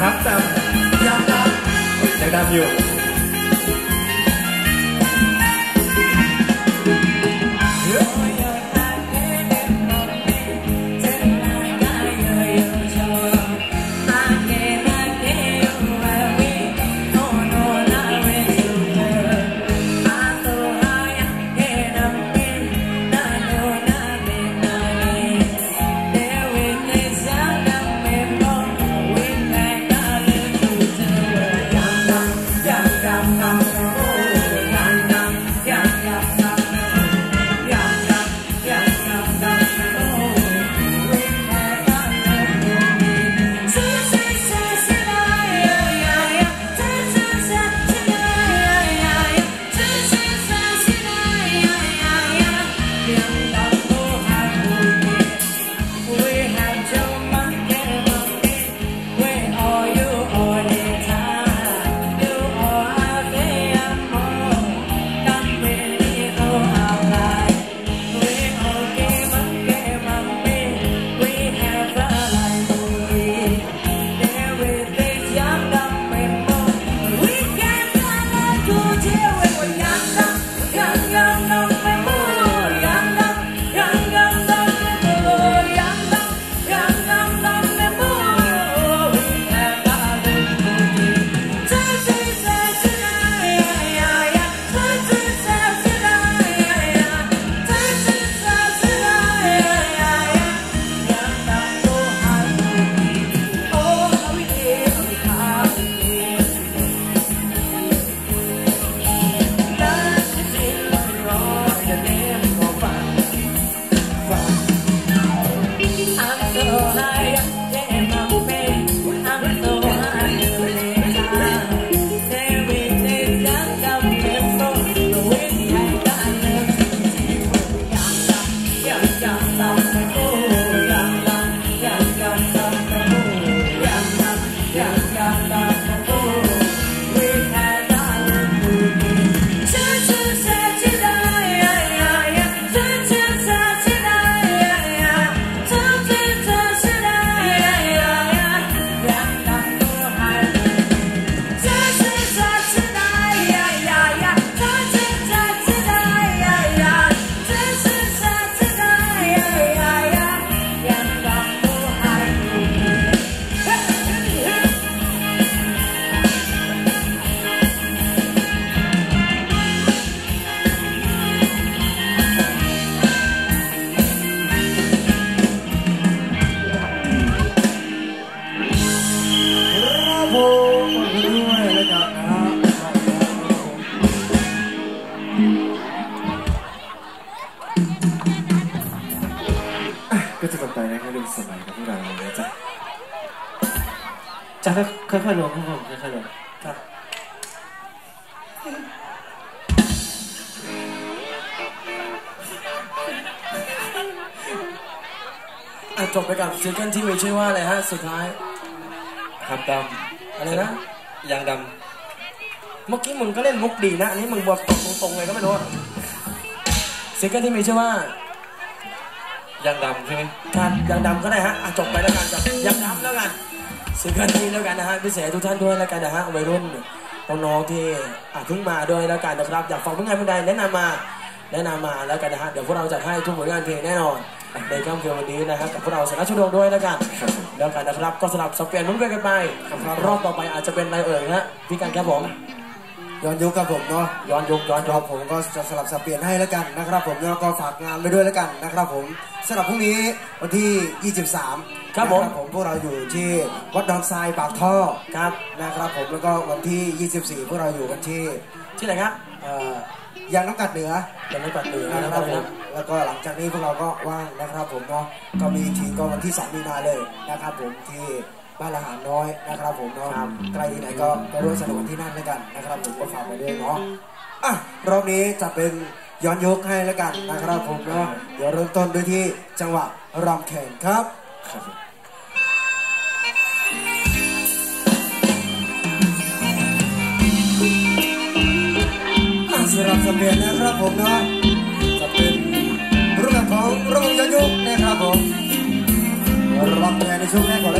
ครับแต่ยัง จะค่อยๆลงค่อยๆค่อยๆลงครับจบไปกับซิงเกิลที่มีชื่อว่าอะไรฮะ สุดท้ายครับดำอะไรนะยางดำเมื่อกี้มึงก็เล่นมุกดีนะ อันนี้มึงบอกตรงๆเลยก็ไม่รู้ซิงเกิลที่มีชื่อว่ายางดำใช่ไหมครับยางดำก็ได้ฮะจบไปแล้วกันกับยางดำแล้วกัน ซิงเกิลนี้แล้วกันนะฮะพิเศษทุกท่านด้วยแล้วกันนะฮะวัยรุ่นน้องๆที่เพิ่งมาด้วยแล้วกันนะครับอยากฟังเพลงไหนเพลงใดแนะนำมาแนะนำมาแล้วกันนะฮะเดี๋ยวพวกเราจะให้ทุกผลงานเพลงแน่นอนในค่ำคืนวันนี้นะครับกับพวกเราสนัชุดงด้วยแล้วกันแล้วกันนะครับก็สลับสับเปลี่ยนมุ้งกันไปรอบต่อไปอาจจะเป็นอะไรเอ่ยนะพี่กันครับผม ย้อนยุคกับผมเนาะย้อนยุคย้อนยุคผมก็จะสลับสับเปลี่ยนให้แล้วกันนะครับผมแล้วก็ฝากงานไปด้วยแล้วกันนะครับผมสำหรับพรุ่งนี้วันที่ 23 ครับผมผมพวกเราอยู่ที่วัดดอนทรายปากท่อครับนะครับผมแล้วก็วันที่ 24 พวกเราอยู่กันที่ที่ไหนครับยางน้ำกัดเหนือยางน้ำกัดเหนือนะครับผมแล้วก็หลังจากนี้พวกเราก็ว่างนะครับผมเนาะก็มีทีก็วันที่ 2 มีนาเลยนะครับผมที่ บ้านละหารน้อยนะครับผมเนาะใกล้ที่ไหนก็ไปร่วมสนุกที่นั่นด้วยกันนะครับผมก็ฝากไปด้วยเนาะอะรอบนี้จะเป็นย้อนยกให้แล้วกันนะครับผมเนาะเดี๋ยวเริ่มต้นด้วยที่จังหวะรำแข่งครับสำหรับสเปียนนะครับผมเนาะจะเป็นรูปแบบของรุ่งย้อนยุคนะครับผมรับแทนในช่วงแรกก่อนแล้ว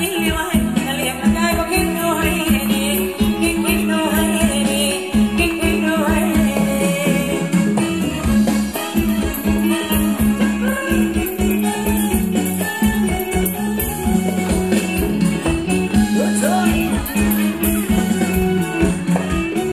你六万